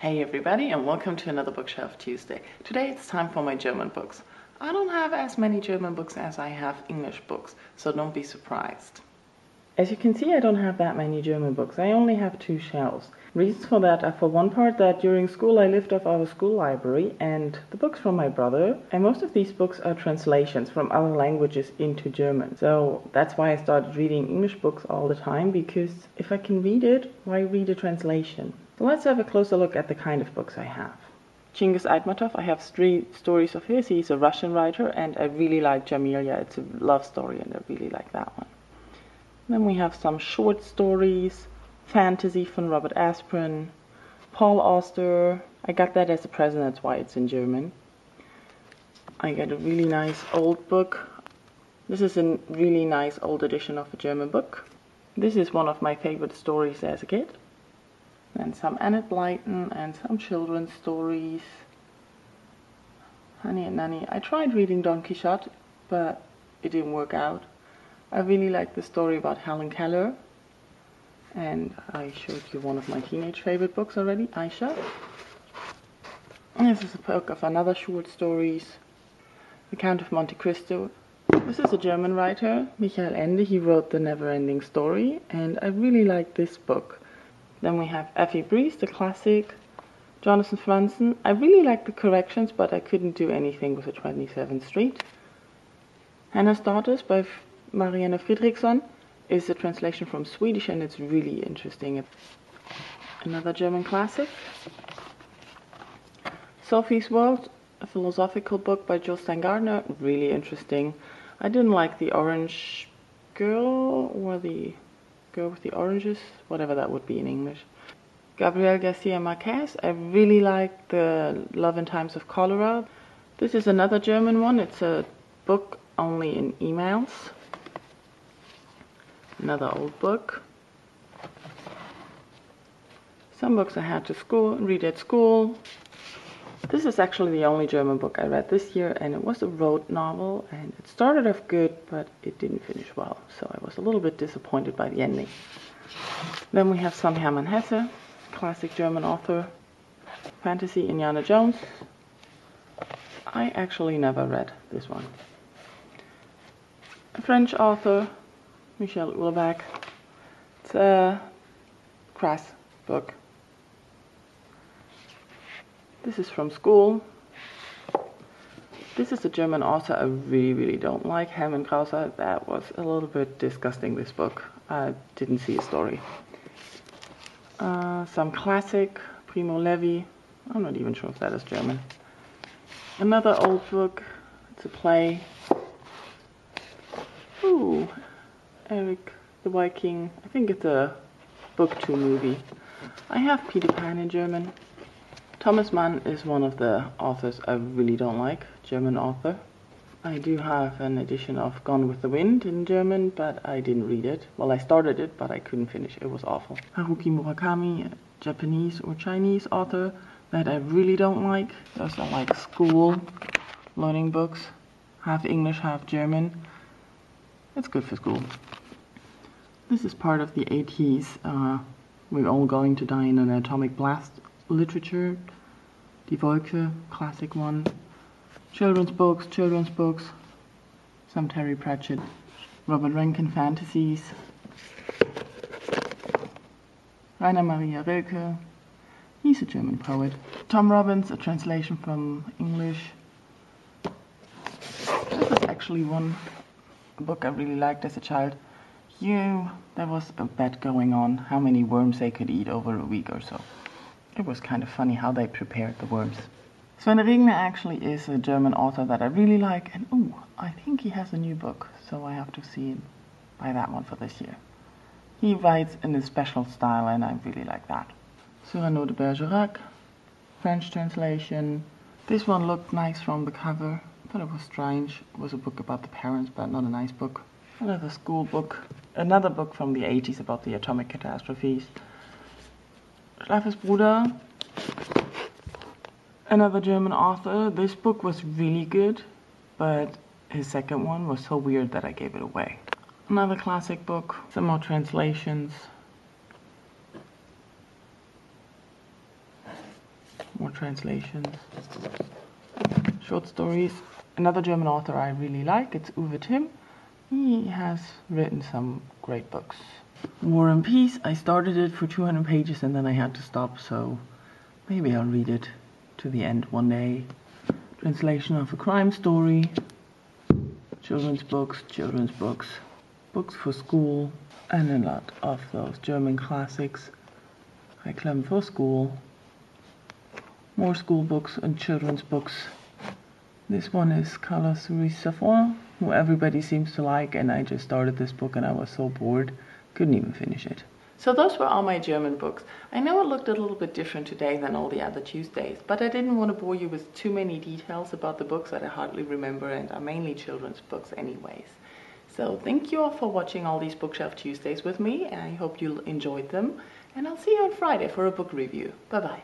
Hey everybody and welcome to another Bookshelf Tuesday. Today it's time for my German books. I don't have as many German books as I have English books, so don't be surprised. As you can see, I don't have that many German books. I only have two shelves. Reasons for that are for one part that during school I lived off our school library and the books from my brother, and most of these books are translations from other languages into German. So that's why I started reading English books all the time because if I can read it, why read a translation? So let's have a closer look at the kind of books I have. Chingiz Aitmatov, I have three stories of his. He's a Russian writer, and I really like Jamilia. It's a love story, and I really like that one. Then we have some short stories, fantasy from Robert Asprin, Paul Auster. I got that as a present, that's why it's in German. I got a really nice old book. This is a really nice old edition of a German book. This is one of my favorite stories as a kid and some Enid Blyton and some children's stories. Hanni and Nanny. I tried reading Don Quixote, but it didn't work out. I really like the story about Helen Keller. And I showed you one of my teenage favorite books already, Aisha. This is a book of another short stories, The Count of Monte Cristo. This is a German writer, Michael Ende. He wrote The Never-Ending Story, and I really like this book. Then we have Effi Briest, the classic. Jonathan Franzen. I really like the corrections, but I couldn't do anything with the 27th Street. Hannah's Daughters by Marianne Fredriksson is a translation from Swedish and it's really interesting. Another German classic. Sophie's World, a philosophical book by Jostein Gaarder, really interesting. I didn't like the orange girl or the girl with the oranges, whatever that would be in English. Gabriel Garcia Marquez, I really like the Love in Times of Cholera. This is another German one. It's a book only in emails. Another old book. Some books I had to school read at school. This is actually the only German book I read this year, and it was a road novel, and it started off good, but it didn't finish well, so I was a little bit disappointed by the ending. Then we have some Hermann Hesse, classic German author, fantasy Indiana Jones. I actually never read this one. A French author, Michel Houellebecq. It's a crass book. This is from school. This is a German author I really, really don't like, Hermann Krauser. That was a little bit disgusting, this book. I didn't see a story. Uh, some classic, Primo Levi. I'm not even sure if that is German. Another old book. It's a play. Ooh, Eric the Viking. I think it's a book two movie. I have Peter Pan in German. Thomas Mann is one of the authors I really don't like, German author. I do have an edition of Gone with the Wind in German, but I didn't read it. Well, I started it, but I couldn't finish. It was awful. Haruki Murakami, Japanese or Chinese author that I really don't like. Those are like school learning books, half English, half German. It's good for school. This is part of the 80s. Uh, we're all going to die in an atomic blast literature, Die Wolke, classic one, children's books, children's books, some Terry Pratchett, Robert Rankin fantasies, Rainer Maria Rilke, he's a German poet, Tom Robbins, a translation from English. This is actually one book I really liked as a child. You, there was a bet going on how many worms they could eat over a week or so. It was kind of funny how they prepared the worms. Sven Regener actually is a German author that I really like, and oh, I think he has a new book, so I have to see him buy that one for this year. He writes in a special style, and I really like that. Cyrano de Bergerac, French translation. This one looked nice from the cover, but it was strange. It was a book about the parents, but not a nice book. Another school book. Another book from the 80s about the atomic catastrophes. Schlafes Bruder, another German author. This book was really good, but his second one was so weird that I gave it away. Another classic book, some more translations. More translations. Short stories. Another German author I really like, it's Uwe Timm. He has written some great books. War and Peace, I started it for 200 pages and then I had to stop, so maybe I'll read it to the end one day. Translation of a crime story, children's books, children's books, books for school, and a lot of those German classics. Reclam for school, more school books and children's books. This one is Carlos Ruiz Zafón, who everybody seems to like, and I just started this book and I was so bored, couldn't even finish it. So those were all my German books. I know it looked a little bit different today than all the other Tuesdays, but I didn't want to bore you with too many details about the books that I hardly remember and are mainly children's books anyways. So thank you all for watching all these Bookshelf Tuesdays with me. And I hope you enjoyed them, and I'll see you on Friday for a book review. Bye bye.